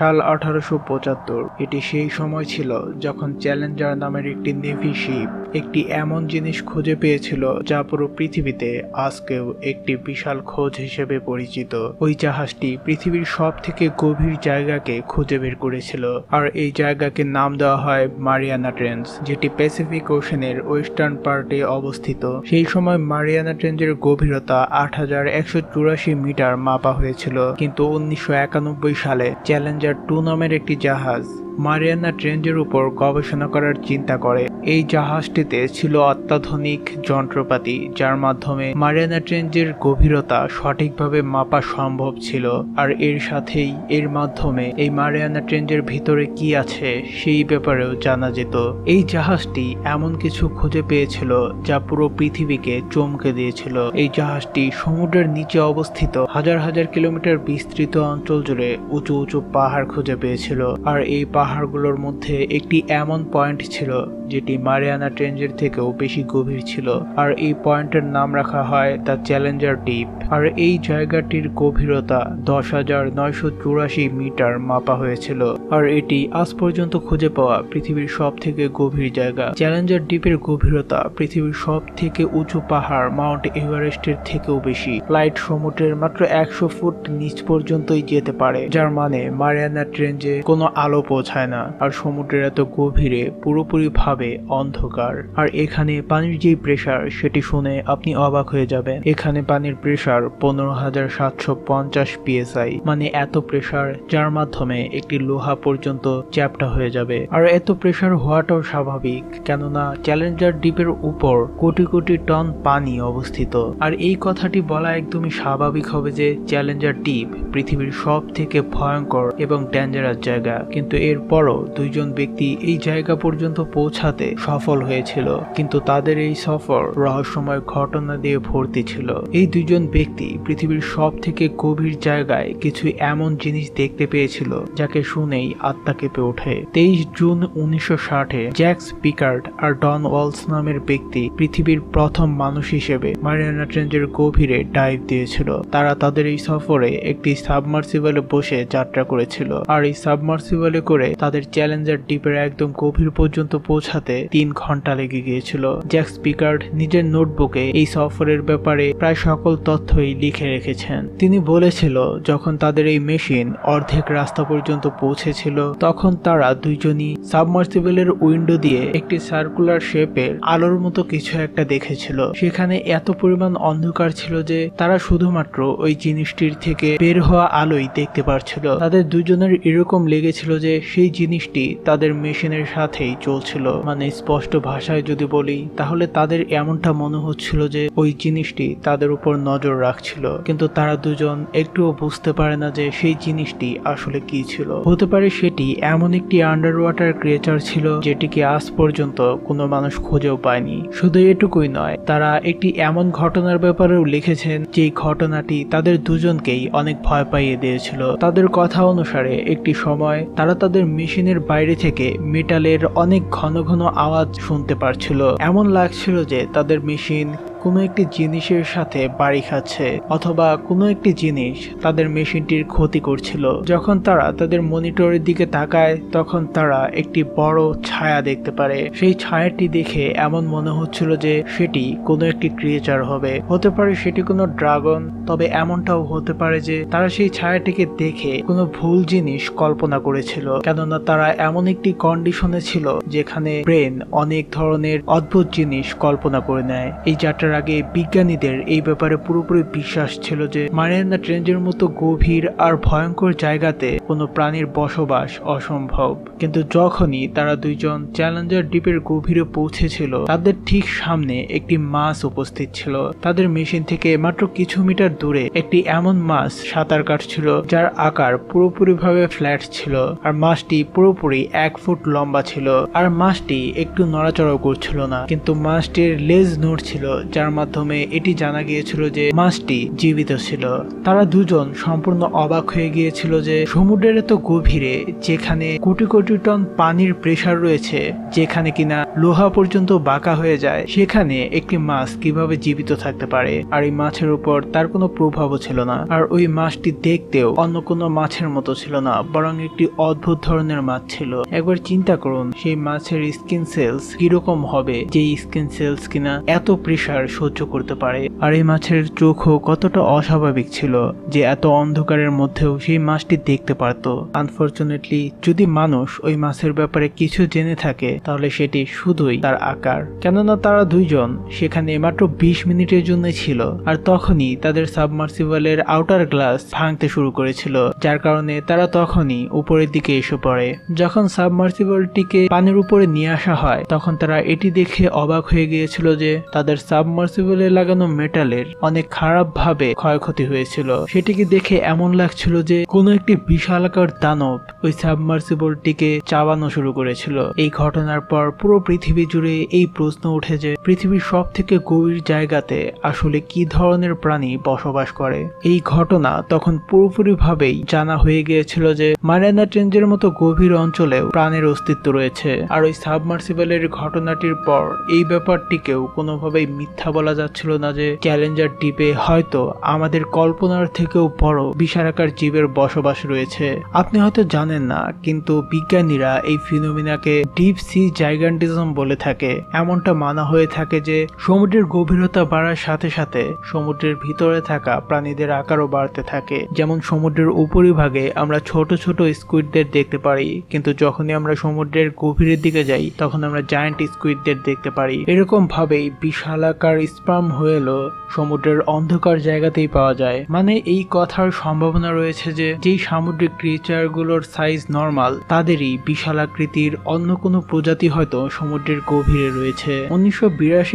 সাল আঠারোশো পঁচাত্তর। এটি সেই সময় ছিল যখন চ্যালেঞ্জার নামের একটি নেভি শিপ একটি এমন জিনিস খুঁজে পেয়েছিল যা পুরো পৃথিবীতে আজকেও একটি বিশাল খোঁজ হিসেবে পরিচিত। ওই জাহাজটি পৃথিবীর সব থেকে গভীর জায়গাকে খুঁজে বের করেছিল। আর এই জায়গাকে নাম দেওয়া হয় মারিয়ানা ট্রেন্স, যেটি প্যাসিফিক ওশনের ওয়েস্টার্ন পার্টে অবস্থিত। সেই সময় মারিয়ানা ট্রেঞ্জের গভীরতা আট হাজার একশো চুরাশি মিটার মাপা হয়েছিল। কিন্তু উনিশশো একানব্বই সালে চ্যালেঞ্জার টু নামের একটি জাহাজ মারিয়ানা ট্রেঞ্জের উপর গবেষণা করার চিন্তা করে। এই জাহাজটিতে ছিল অত্যাধুনিক যন্ত্রপাতি, যার মাধ্যমে মারিয়ানা ট্রেঞ্জের গভীরতা সঠিকভাবে মাপা সম্ভব ছিল। আর এর সাথেই এর মাধ্যমে এই মারিয়ানা ট্রেঞ্জের ভিতরে কি আছে সেই ব্যাপারেও জানা যেত। এই জাহাজটি এমন কিছু খুঁজে পেয়েছিল যা পুরো পৃথিবীকে চমকে দিয়েছিল। এই জাহাজটি সমুদ্রের নিচে অবস্থিত হাজার হাজার কিলোমিটার বিস্তৃত অঞ্চল জুড়ে উঁচু উঁচু পাহাড় খুঁজে পেয়েছিল। আর এই পাহাড়গুলোর মধ্যে একটি এমন পয়েন্ট ছিল, যেটি মারিয়ানা ট্রেঞ্জের থেকেও বেশি গভীর ছিল, আর এই পয়েন্টের নাম রাখা হয় দ্য চ্যালেঞ্জার ডিপ আর এই জায়গাটির গভীরতা দশ হাজার নয়শো চুরাশি মিটার মাপা হয়েছিল, আর এটি আজ পর্যন্ত খুঁজে পাওয়া পৃথিবীর সব থেকে গভীর জায়গা। চ্যালেঞ্জার ডিপের গভীরতা পৃথিবীর সব থেকে উঁচু পাহাড় মাউন্ট এভারেস্টের থেকেও বেশি। লাইট সমুদ্রের মাত্র একশো ফুট নিচ পর্যন্তই যেতে পারে, যার মানে মারিয়ানা ট্রেঞ্জে কোনো আলো পৌঁছায় না। আর সমুদ্রের এত গভীরে পুরোপুরি ভাবে অন্ধকার। আর এখানে পানির যে প্রেসার সেটি শুনে আপনি অবাক হয়ে যাবেন। এখানে পানির প্রেসার পনেরো হাজার সাতশো পঞ্চাশ পিএসআই মানে এত প্রেসার যার মাধ্যমে একটি লোহা পর্যন্ত চ্যাপটা হয়ে যাবে। আর এত প্রেসার হওয়াটাও স্বাভাবিক, কেননা চ্যালেঞ্জার দ্বীপের উপর কোটি কোটি টন পানি অবস্থিত। আর এই কথাটি বলা একদমই স্বাভাবিক হবে যে চ্যালেঞ্জার দ্বীপ পৃথিবীর সব থেকে ভয়ঙ্কর এবং ডেঞ্জারাস জায়গা। কিন্তু এরপরও দুইজন ব্যক্তি এই জায়গা পর্যন্ত পৌঁছাতে সফল হয়েছিল, কিন্তু তাদের এই সফর রহস্যময় ঘটনা দিয়ে ভর্তি ছিল। এই দুইজন ব্যক্তি পৃথিবীর সব থেকে গভীর জায়গায় কিছু এমন জিনিস দেখতে পেয়েছিল, যাকে শুনেই আত্মা কেঁপে ওঠে। তেইশ জুন উনিশশো ষাটে জ্যাক্স পিকার্ড আর ডন ওয়ালস নামের ব্যক্তি পৃথিবীর প্রথম মানুষ হিসেবে মারিয়ানা ট্রেঞ্জের গভীরে ডাইভ দিয়েছিল। তারা তাদের এই সফরে একটি সাবমার্সিবলে বসে যাত্রা করেছিল, আর এই সাবমার্সিবলে করে তাদের চ্যালেঞ্জার ডিপের একদম গভীর পর্যন্ত পৌঁছাতে তিন ঘণ্টা লেগে গিয়েছিল। জ্যাক্স পিকার্ড নিজের নোটবুকে এই সফরের ব্যাপারে প্রায় সকল তথ্যই লিখে রেখেছেন। তিনি বলেছিল, যখন তাদের এই মেশিন অর্ধেক রাস্তা পর্যন্ত পৌঁছেছিল, তখন তারা দুইজনই সাবমার্সিবলের উইন্ডো দিয়ে একটি সার্কুলার শেপের আলোর মতো কিছু একটা দেখেছিল। সেখানে এত পরিমাণ অন্ধকার ছিল যে তারা শুধুমাত্র ওই জিনিসটির থেকে বের হওয়া আলোই দেখতে পারছিল। তাদের দুজনের এরকম লেগেছিল যে সেই জিনিসটি তাদের মেশিনের সাথেই চলছিল। মানে স্পষ্ট ভাষায় যদি বলি, তাহলে তাদের এমনটা মনে হচ্ছিল যে ওই জিনিসটি তাদের উপর নজর রাখছিল। কিন্তু তারা দুজন একটুও বুঝতে পারে না যে সেই জিনিসটি আসলে কি ছিল। হতে পারে সেটি এমন একটি আন্ডার ওয়াটার ক্রিয়েচার ছিল যেটিকে আজ পর্যন্ত কোনো মানুষ খুঁজেও পায়নি। শুধু এটুকুই নয়, তারা একটি এমন ঘটনার ব্যাপারেও লিখেছেন যে ঘটনাটি তাদের দুজনকেই অনেক ভয় পাইয়ে দিয়েছিল। তাদের কথা অনুসারে একটি সময় তারা তাদের মেশিনের বাইরে থেকে মেটালের অনেক ঘন ঘন আওয়াজ শুনতে পারছিল। এমন লাগছিল যে তাদের মেশিন কোনো একটি জিনিসের সাথে বাড়ি খাচ্ছে অথবা কোনো একটি জিনিস তাদের মেশিনটির ক্ষতি করছিল। যখন তারা তাদের মনিটরের দিকে তাকায়, তখন তারা একটি বড় ছায়া দেখতে পারে। সেই ছায়াটি দেখে এমন মনে হচ্ছিল যে সেটি কোনো একটি ক্রিয়েচার হবে। হতে পারে সেটি কোনো ড্রাগন, তবে এমনটাও হতে পারে যে তারা সেই ছায়াটিকে দেখে কোনো ভুল জিনিস কল্পনা করেছিল। কেননা তারা এমন একটি কন্ডিশনে ছিল যেখানে ব্রেন অনেক ধরনের অদ্ভুত জিনিস কল্পনা করে নেয়। এই যাত্রা বছর আগে বিজ্ঞানীদের এই ব্যাপারে পুরোপুরি বিশ্বাস ছিল যে মারিয়ানা ট্রেঞ্জের মতো গভীর আর ভয়ঙ্কর জায়গাতে কোনো প্রাণীর বসবাস অসম্ভব। কিন্তু যখনই তারা দুইজন চ্যালেঞ্জার দ্বীপের গভীরে পৌঁছেছিল, তাদের ঠিক সামনে একটি মাছ উপস্থিত ছিল। তাদের মেশিন থেকে মাত্র কিছু মিটার দূরে একটি এমন মাছ সাঁতার কাটছিল, যার আকার পুরোপুরিভাবে ফ্ল্যাট ছিল আর মাছটি পুরোপুরি এক ফুট লম্বা ছিল। আর মাছটি একটু নড়াচড়াও করছিল না, কিন্তু মাছটির লেজ নড়ছিল, যা যার মাধ্যমে এটি জানা গিয়েছিল যে মাছটি জীবিত ছিল। তারা দুজন সম্পূর্ণ অবাক হয়ে গিয়েছিল যে সমুদ্রের এত গভীরে যেখানে কোটি কোটি টন পানির প্রেসার রয়েছে, যেখানে কিনা লোহা পর্যন্ত বাঁকা হয়ে যায়, সেখানে একটি মাছ কীভাবে জীবিত থাকতে পারে? আর এই মাছের উপর তার কোনো প্রভাবও ছিল না। আর ওই মাছটি দেখতেও অন্য কোনো মাছের মতো ছিল না, বরং একটি অদ্ভুত ধরনের মাছ ছিল। একবার চিন্তা করুন, সেই মাছের স্কিন সেলস কীরকম হবে? যে স্কিন সেলস কিনা এত প্রেসার সহ্য করতে পারে। আর এই মাছের চোখও কতটা অস্বাভাবিক ছিল যে এত অন্ধকারের মধ্যেও সেই মাছটি দেখতে পারত। আনফর্চুনেটলি যদি মানুষ ওই মাছের ব্যাপারে কিছু জেনে থাকে, তাহলে সেটি শুধুই তার আকার। কেননা তারা দুইজন সেখানে মাত্র বিশ মিনিটের জন্য ছিল, আর তখনই তাদের সাবমার্সিবলের আউটার গ্লাস ভাঙতে শুরু করেছিল, যার কারণে তারা তখনই উপরের দিকে এসে পড়ে। যখন সাবমার্সিবলটিকে পানির উপরে নিয়ে আসা হয়, তখন তারা এটি দেখে অবাক হয়ে গিয়েছিল যে তাদের সাবমার্সিবলে লাগানো মেটালের অনেক খারাপ ভাবে ক্ষয়ক্ষতি হয়েছিল। সেটিকে দেখে এমন লাগছিল যে, কোনো একটি বিশালাকার দানব ওই সাবমার্সিবলটিকে চাবানো শুরু করেছিল। এই ঘটনার পর পুরো পৃথিবী জুড়ে এই প্রশ্ন উঠে যে, পৃথিবীর সব থেকে গভীর জায়গাতে আসলে কি ধরনের প্রাণী বসবাস করে? এই ঘটনা তখন পুরোপুরি ভাবেই জানা হয়ে গিয়েছিল যে, মারিয়ানা ট্রেঞ্জের মতো গভীর অঞ্চলেও প্রাণের অস্তিত্ব রয়েছে। আর ওই সাবমার্সিবলের ঘটনাটির পর এই ব্যাপারটিকেও কোনোভাবেই মিথ্যা বলা যাচ্ছিল না যে চ্যালেঞ্জার দ্বীপে হয়তো আমাদের কল্পনার থেকেও বড় বিশালাকার জীবের বসবাস রয়েছে। আপনি হয়তো জানেন না, কিন্তু বিজ্ঞানীরা এই ফিনোমিনাকে ডিপ সি জাইগান্টিজম বলে থাকে। এমনটা মানা হয়ে থাকে যে সমুদ্রের গভীরতা বাড়ার সাথে সাথে সমুদ্রের ভিতরে থাকা প্রাণীদের আকারও বাড়তে থাকে। যেমন সমুদ্রের উপরিভাগে আমরা ছোট ছোট স্কুইডদের দেখতে পারি, কিন্তু যখনই আমরা সমুদ্রের গভীরের দিকে যাই, তখন আমরা জায়ান্ট স্কুইডদের দেখতে পারি। এরকম ভাবেই বিশালাকার স্পাম হয়েলো সমুদ্রের অন্ধকার জায়গাতেই পাওয়া যায়। মানে এই কথার সম্ভাবনা রয়েছে যে, যেই সামুদ্রিক ক্রিয়েচারগুলোর সাইজ নর্মাল তাদেরই বিশালাকৃতির অন্য কোনো প্রজাতি হয়তো সমুদ্রের গভীরে রয়েছে। উনিশশো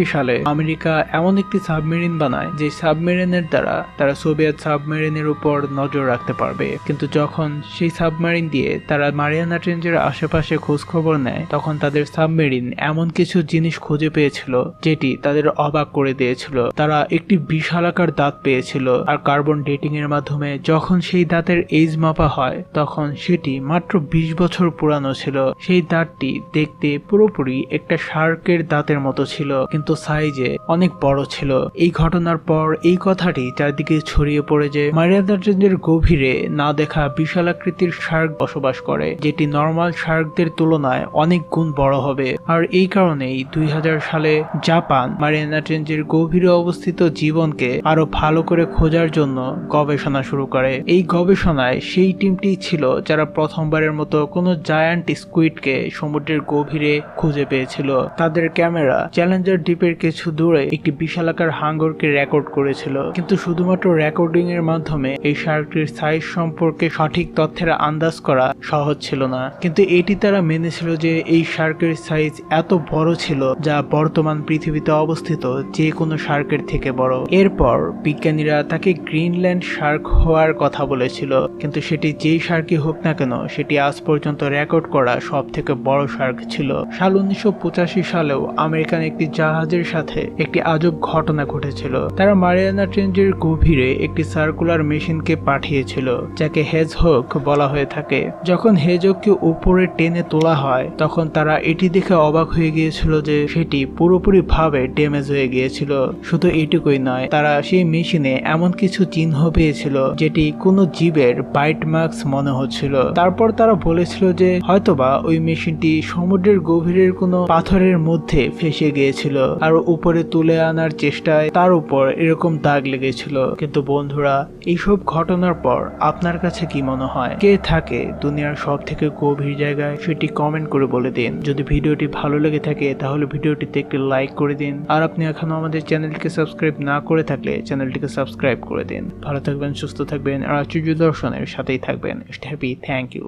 সালে আমেরিকা এমন একটি সাবমেরিন বানায়, যে সাবমেরিনের দ্বারা তারা সোভিয়েত সাবমেরিনের উপর নজর রাখতে পারবে। কিন্তু যখন সেই সাবমেরিন দিয়ে তারা মারিয়ানা ট্রেঞ্জের আশেপাশে খোঁজ খবর নেয়, তখন তাদের সাবমেরিন এমন কিছু জিনিস খুঁজে পেয়েছিল, যেটি তাদের অবাক করে দিয়েছিল। তারা একটি বিশালাকার দাঁত পেয়েছিল আর কার্বন ডেটিং এর মাধ্যমে যখন সেই দাঁতের এজ মাপা হয়, তখন সেটি মাত্র বিশ বছর পুরানো ছিল। সেই দাঁতটি দেখতে পুরোপুরি একটা শার্কের দাঁতের মতো ছিল, কিন্তু সাইজে অনেক বড় ছিল। এই ঘটনার পর এই কথাটি চারদিকে ছড়িয়ে পড়ে যে ট্রেঞ্জের গভীরে না দেখা বিশালাকৃতির শার্ক বসবাস করে, যেটি নর্মাল শার্কদের তুলনায় অনেক গুণ বড় হবে। আর এই কারণেই দুই হাজার সালে জাপান মারিয়ানা ট্রেঞ্জের গভীরে অবস্থিত জীবনকে আরও ভালো করে খোঁজার জন্য গবেষণা শুরু করে। এই গবেষণায় সেই টিমটি ছিল যারা প্রথমবারের মতো কোনো জায়ান্ট স্কুইডকে সমুদ্রের গভীরে খুঁজে পেয়েছিল। তাদের ক্যামেরা চ্যালেঞ্জার দ্বীপের কিছু দূরে একটি বিশালাকার হাঙ্গরকে রেকর্ড করেছিল। কিন্তু শুধুমাত্র রেকর্ডিং এর মাধ্যমে এই শার্কটির সাইজ সম্পর্কে সঠিক তথ্যের আন্দাজ করা সহজ ছিল না। কিন্তু এটি তারা মেনেছিল যে এই শার্কের সাইজ এত বড় ছিল যা বর্তমান পৃথিবীতে অবস্থিত যে কোনো শার্কের থেকে বড়। এরপর বিজ্ঞানীরা তাকে গ্রিনল্যান্ড শার্ক হওয়ার কথা বলেছিল, কিন্তু সেটি যেই শার্কই হোক না কেন, সেটি আজ পর্যন্ত রেকর্ড করা সব থেকে বড় শার্ক ছিল। সাল উনিশশো সালেও আমেরিকান একটি জাহাজের সাথে একটি আজব ঘটনা ঘটেছিল। তারা মারিয়ানা ট্রেঞ্জের গভীরে একটি সার্কুলার মেশিনকে পাঠিয়েছিল, যাকে হেজ হোক বলা হয়ে থাকে। যখন হেজককে উপরে টেনে তোলা হয়, তখন তারা এটি দেখে অবাক হয়ে গিয়েছিল যে সেটি পুরোপুরি ভাবে ড্যামেজ হয়ে গিয়েছিল। শুধু এটুকুই নয়। তারা সেই মেশিনে এমন কিছু চিহ্ন পেয়েছিল, যেটি কোনো জীবের বাইট মার্কস মনে হচ্ছিল। তারপর তারা বলেছিল যে, হয়তোবা ওই মেশিনটি সমুদ্রের গভীরের কোনো পাথরের মধ্যে ফেসে গিয়েছিল, আর উপরে তুলে আনার চেষ্টায় তার উপর এরকম দাগ লেগেছিল। কিন্তু বন্ধুরা, এইসব ঘটনার পর আপনার কাছে কি মনে হয়? কে থাকে দুনিয়ার সব থেকে গভীর জায়গায়? সেটি কমেন্ট করে বলে দিন। যদি ভিডিওটি ভালো লেগে থাকে, তাহলে ভিডিওটিতে একটি লাইক করে দিন। আর আপনি এখনও আমাদের চ্যানেলকে সাবস্ক্রাইব না করে থাকলে চ্যানেলটিকে সাবস্ক্রাইব করে দিন। ভালো থাকবেন, সুস্থ থাকবেন, আর আচুর্য দর্শনের সাথেই থাকবেন। Happy, thank you.